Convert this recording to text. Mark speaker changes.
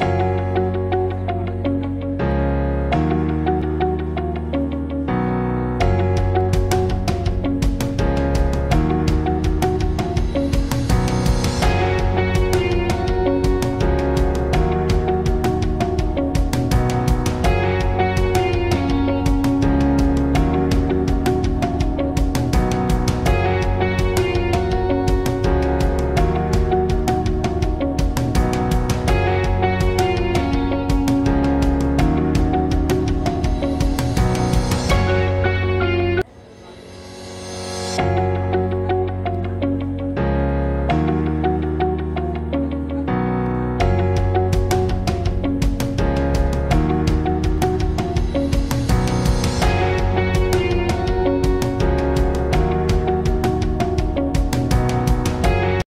Speaker 1: Bye.